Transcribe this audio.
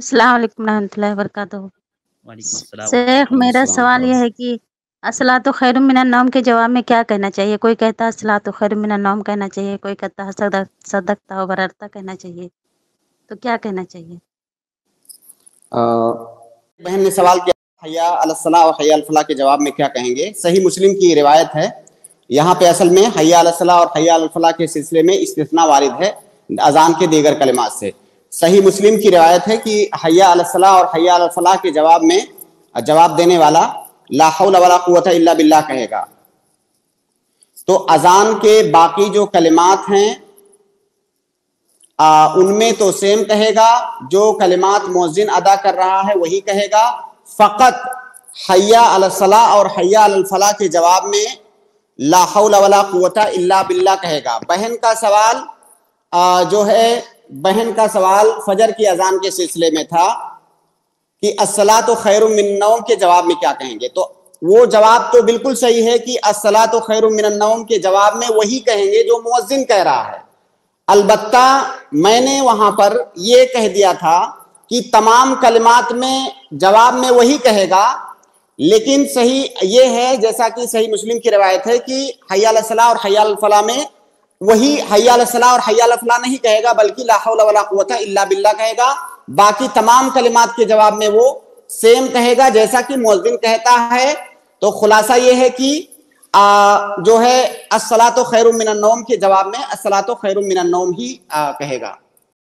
अस्सलाम शेख मेरा सवाल यह है कि अस्सलातु खैरुम मिनन नौम के जवाब में क्या कहना चाहिए? कोई कहता है अस्सलातु खैरुम मिनन नौम कहना चाहिए, कोई कहता है सदक सदकता व बररता कहना चाहिए। तो क्या कहना चाहिए? बहन ने सवाल किया हया अलसला और हया अलफला के जवाब में क्या कहेंगे सही मुस्लिम की रिवायत है यहाँ पे असल में हया अलसला और हया अलफला के सिलसिले में इस्तिस्ना वारिद है अजान के दीगर कलिमात से सही मुस्लिम की रिवायत है कि हया अलसला और हया अलफला के जवाब में जवाब देने वाला ला हौल वला कुव्वत इल्ला बिल्लाह कहेगा। तो अजान के बाकी जो कलिमात हैं उनमें तो सेम कहेगा जो कलिमात मोजिन अदा कर रहा है वही कहेगा फ़कत हया अलसला और हया अलफला के जवाब में ला हौल वला कुव्वता इल्ला बिल्ला कहेगा। बहन का सवाल आ, जो है बहन का सवाल फजर की अजान के सिलसिले में था कि असला तो खैर मिन्नौम के जवाब में क्या कहेंगे? तो वो जवाब तो बिल्कुल सही है कि असला तो खैर मिन्नौम के जवाब में वही कहेंगे जो मुअज्जिन कह रहा है। अलबत्ता मैंने वहाँ पर ये कह दिया था कि तमाम कलिमात में जवाब में वही कहेगा, लेकिन सही ये है, जैसा कि सही मुस्लिम की रवायत है कि हयाल सला और हयाल फला में वही हयाल सला और हयाल फला नहीं कहेगा बल्कि लाहौला इल्ला बिल्ला कहेगा। बाकी तमाम कलिमात के जवाब में वो सेम कहेगा जैसा कि मोजिन कहता है। तो खुलासा ये है कि आ, जो है असला तो खैर के जवाब में असला तो खैर ही आ, कहेगा।